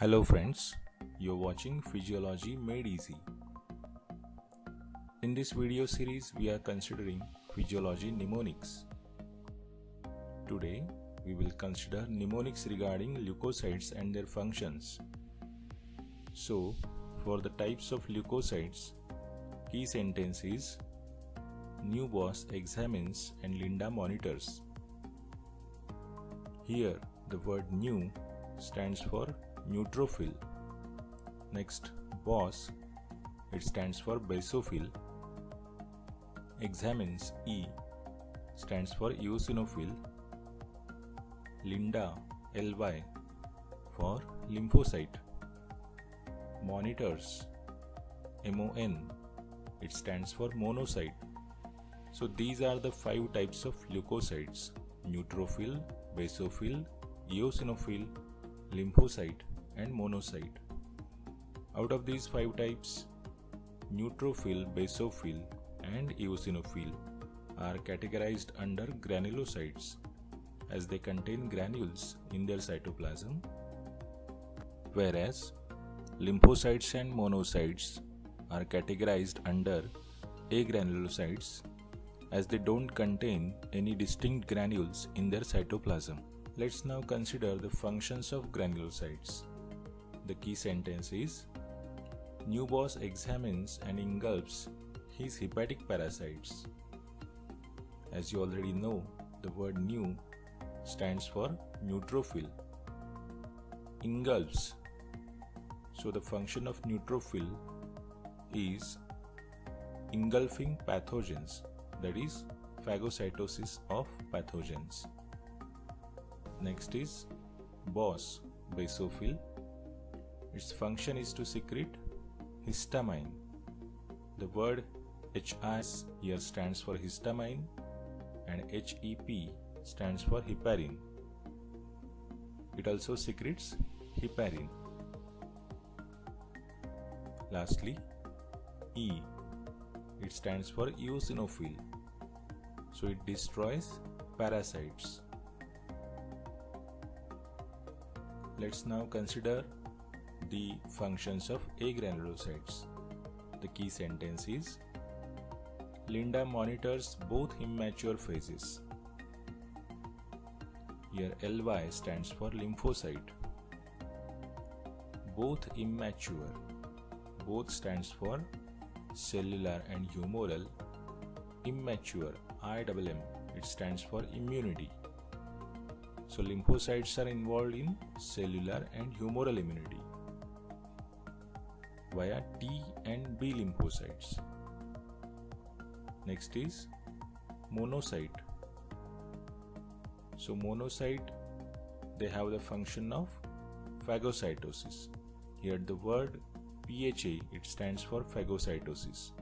Hello, friends. You're watching Physiology Made Easy. In this video series, we are considering physiology mnemonics. Today, we will consider mnemonics regarding leukocytes and their functions. So, for the types of leukocytes, key sentence is New boss examines and Linda monitors. Here, the word new stands for neutrophil. Next, boss, it stands for basophil. Examines E stands for eosinophil. Linda LY for lymphocyte. Monitors MON it stands for monocyte. So these are the five types of leukocytes neutrophil, basophil, eosinophil, lymphocyte, and monocyte. Out of these five types, neutrophil, basophil, and eosinophil are categorized under granulocytes as they contain granules in their cytoplasm, whereas lymphocytes and monocytes are categorized under agranulocytes as they don't contain any distinct granules in their cytoplasm. Let's now consider the functions of granulocytes. The key sentence is New boss examines and engulfs his hepatic parasites. As you already know, the word new stands for neutrophil. Engulfs. So the function of neutrophil is engulfing pathogens, that is, phagocytosis of pathogens. Next is boss, basophil. Its function is to secrete histamine. The word HIS here stands for histamine and HEP stands for heparin. It also secretes heparin. Lastly, E. It stands for eosinophil. So it destroys parasites. Let's now consider the functions of agranulocytes. The key sentence is Linda monitors both immature phases. Here LY stands for lymphocyte. Both immature. Both stands for cellular and humoral. Immature IWM. it stands for immunity. So lymphocytes are involved in cellular and humoral immunity via T and B lymphocytes. Next is monocyte. So monocyte they have the function of phagocytosis. Here the word PHA it stands for phagocytosis.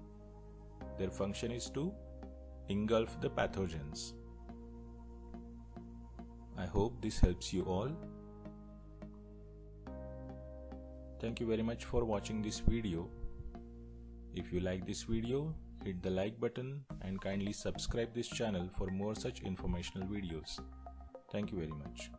Their function is to engulf the pathogens. I hope this helps you all. Thank you very much for watching this video. If you like this video, hit the like button and kindly subscribe this channel for more such informational videos. Thank you very much.